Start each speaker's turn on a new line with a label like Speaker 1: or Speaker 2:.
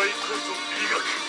Speaker 1: 界こそ美学。